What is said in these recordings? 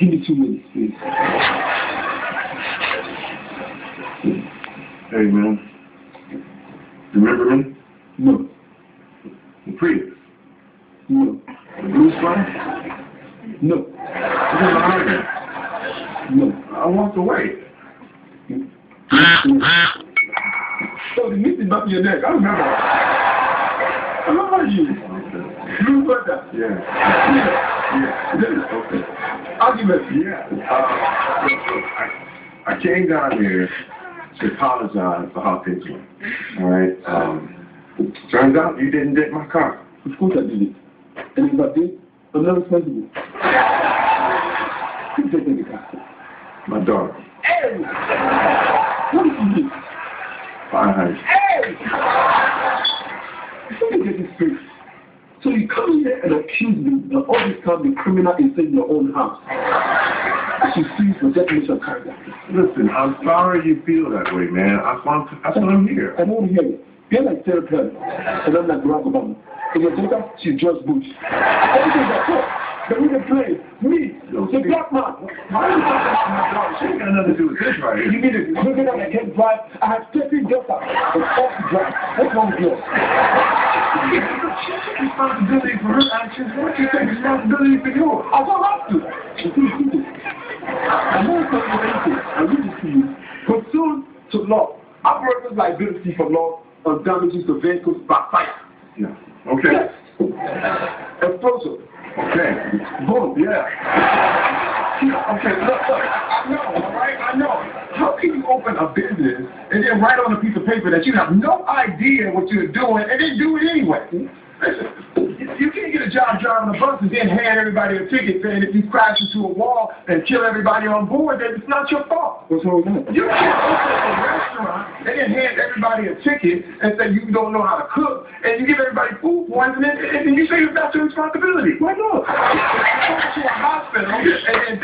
Give me two minutes, please. Hey, man. Remember me? No. The Prius. No. The blue spot? No. You didn't me. No. I walked away. So the meat is in your neck. I remember. I remember you. Blue brother. Yeah. Yeah. Yeah. Okay. Argument. Yeah. Uh, I, I came down here to apologize for how things went. All right. Um, turns out you didn't dent my car. Of course I did it. And if I did, I'm not responsible. Who did the car? My daughter. Hey! What did you do? Fire hydrant. Hey! Let me get this straight. So you come here and accuse me that all this time the criminal is in your own house. She sees you for defamation of character. Listen, I'm sorry you feel that way, man. That's why I'm, that's why I'm here. I don't hear it. You're like Sarah Perry, and I'm like Barack Obama. And your daughter, she's George Bush. Everything that's all. The way they play, me, the black man. Why are you talking about my daughter? She ain't got nothing to do with this right You here. mean it? Looking at I can't drive. I have 13 daughters. It's off to drive. What's wrong with you? Responsibility for her actions. Don't you take responsibility for yours? I don't have to. I'm not anything. I read this to you. Pursuant to law, operators liability for loss on damages to vehicles by fire. Yeah. Okay. Yes. Explosion. Okay. Boom. Yeah. Okay, look, look, I know, all right, I know. How can you open a business and then write on a piece of paper that you have no idea what you're doing and then do it anyway? Listen, you can't get a job driving a bus and then hand everybody a ticket saying if you crash into a wall and kill everybody on board, then it's not your fault. What's wrong with that? You can't open a restaurant and then hand everybody a ticket and say you don't know how to cook and you give everybody food poisoning and, and you say it's not your responsibility. Why not? Come to a hospital and then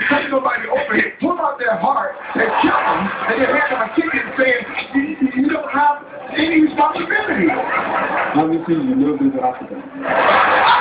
and they're having my chicken saying, you, you don't have any responsibility. Let me see you a little bit of Africa.